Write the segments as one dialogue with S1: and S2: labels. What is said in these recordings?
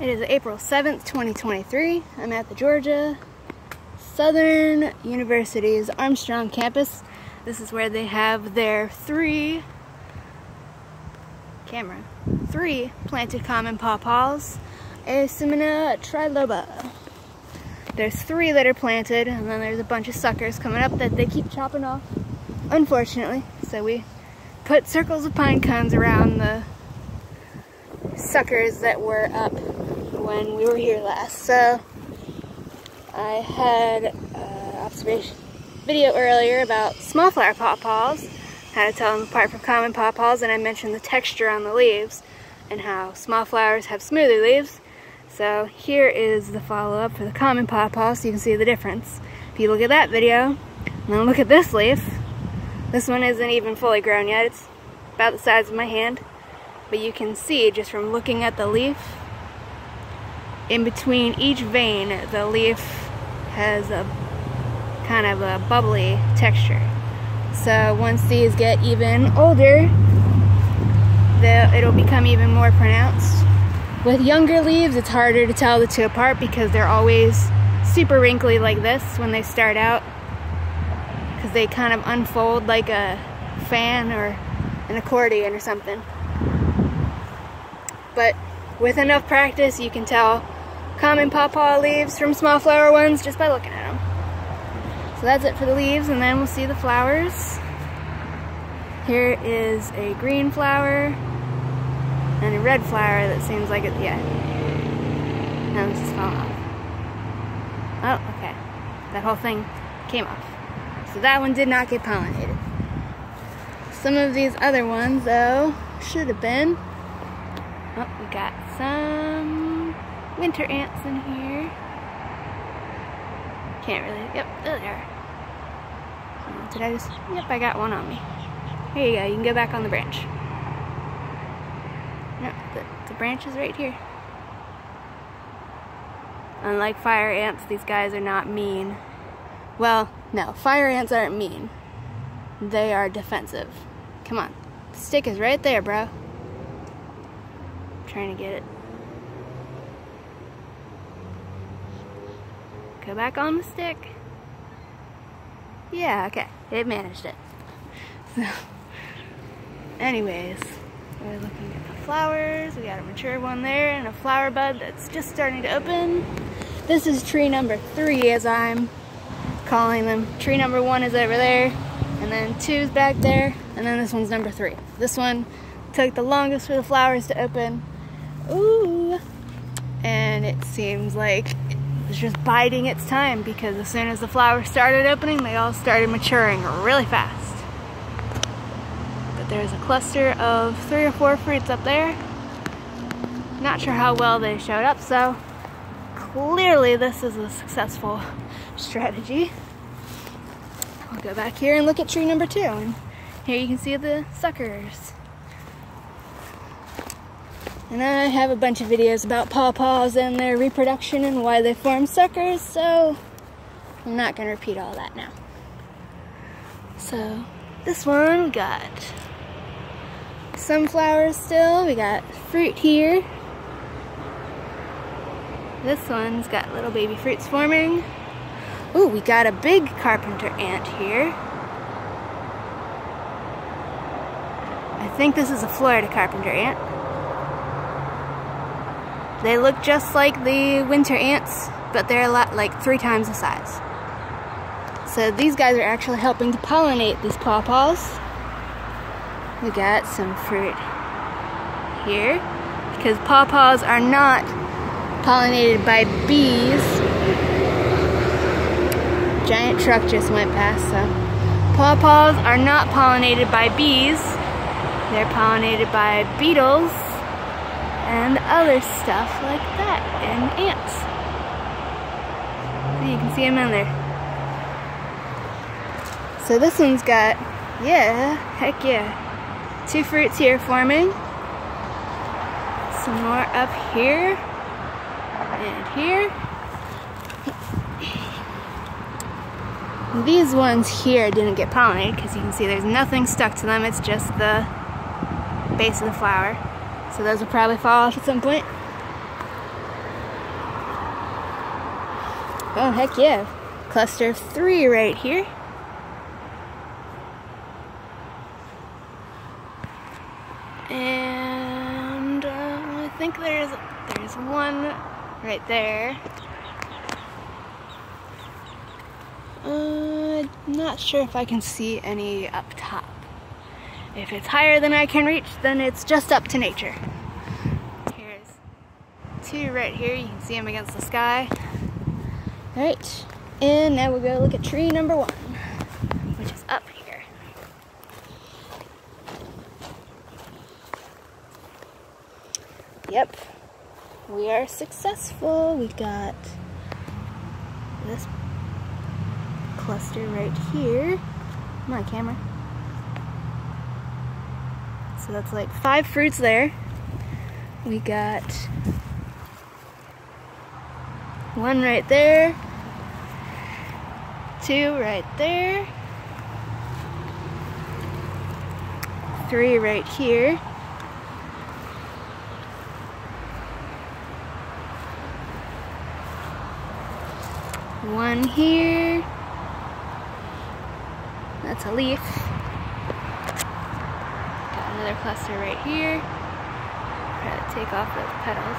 S1: It is April 7th, 2023. I'm at the Georgia Southern University's Armstrong campus. This is where they have their three camera, three planted common pawpaws, Asimina triloba. There's three that are planted, and then there's a bunch of suckers coming up that they keep chopping off, unfortunately. So we put circles of pine cones around the suckers that were up when we were here last. So I had an observation video earlier about small flower pawpaws, how to tell them apart from common pawpaws, and I mentioned the texture on the leaves and how small flowers have smoother leaves. So here is the follow-up for the common pawpaw so you can see the difference. If you look at that video, and then look at this leaf, this one isn't even fully grown yet. It's about the size of my hand. But you can see just from looking at the leaf in between each vein, the leaf has a kind of a bubbly texture. So once these get even older, it'll become even more pronounced. With younger leaves, it's harder to tell the two apart because they're always super wrinkly like this when they start out because they kind of unfold like a fan or an accordion or something. But with enough practice, you can tell common pawpaw leaves from small flower ones just by looking at them. So that's it for the leaves and then we'll see the flowers. Here is a green flower and a red flower that seems like it, yeah. Now this is falling off. Oh, okay. That whole thing came off. So that one did not get pollinated. Some of these other ones, though, should have been. Oh, we got some winter ants in here. Can't really, yep, there they are. Did I just, yep, I got one on me. Here you go, you can go back on the branch. No, the, the branch is right here. Unlike fire ants, these guys are not mean. Well, no, fire ants aren't mean. They are defensive. Come on, the stick is right there, bro. I'm trying to get it. Go back on the stick. Yeah, okay. It managed it. So, anyways, we're looking at the flowers. We got a mature one there and a flower bud that's just starting to open. This is tree number three, as I'm calling them. Tree number one is over there, and then two's back there, and then this one's number three. This one took the longest for the flowers to open. Ooh. And it seems like was just biding its time because as soon as the flowers started opening, they all started maturing really fast. But there's a cluster of three or four fruits up there. Not sure how well they showed up, so clearly this is a successful strategy. I'll go back here and look at tree number two. And here you can see the suckers. And I have a bunch of videos about pawpaws and their reproduction and why they form suckers, so I'm not going to repeat all that now. So, this one got sunflowers still, we got fruit here. This one's got little baby fruits forming. Ooh, we got a big carpenter ant here. I think this is a Florida carpenter ant. They look just like the winter ants, but they're a lot like three times the size. So these guys are actually helping to pollinate these pawpaws. We got some fruit here because pawpaws are not pollinated by bees. Giant truck just went past, so pawpaws are not pollinated by bees. They're pollinated by beetles and other stuff like that, and ants. So you can see them in there. So this one's got, yeah, heck yeah, two fruits here forming. Some more up here, and here. These ones here didn't get pollinated because you can see there's nothing stuck to them, it's just the base of the flower. So those will probably fall off at some point. Oh, heck yeah. Cluster of three right here. And uh, I think there's, there's one right there. Uh, not sure if I can see any up top. If it's higher than I can reach, then it's just up to nature. Here's two right here. You can see them against the sky. All right, and now we'll go look at tree number one, which is up here. Yep, we are successful. We got this cluster right here. My camera. So that's like five fruits there. We got one right there, two right there, three right here. One here. That's a leaf. Another cluster right here. Try to take off those petals.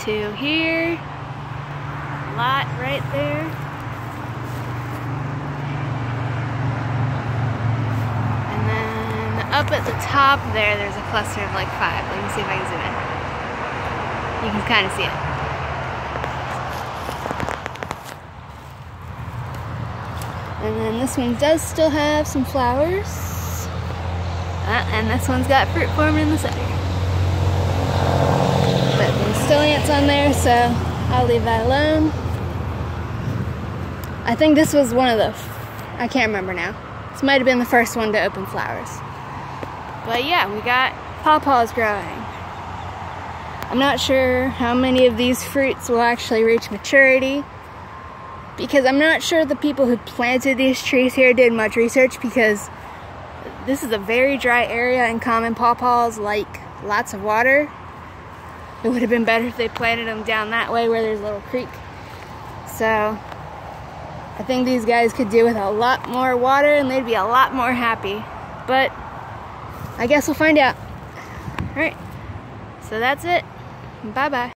S1: Two here. A lot right there. And then up at the top there, there's a cluster of like five. Let me see if I can zoom in. You can kind of see it. And then this one does still have some flowers. Uh, and this one's got fruit forming in the center. But there's still ants on there, so I'll leave that alone. I think this was one of the, I can't remember now. This might have been the first one to open flowers. But yeah, we got pawpaws growing. I'm not sure how many of these fruits will actually reach maturity because I'm not sure the people who planted these trees here did much research because this is a very dry area and common pawpaws like lots of water. It would have been better if they planted them down that way where there's a little creek. So I think these guys could do with a lot more water and they'd be a lot more happy. But I guess we'll find out. All right, so that's it. Bye-bye.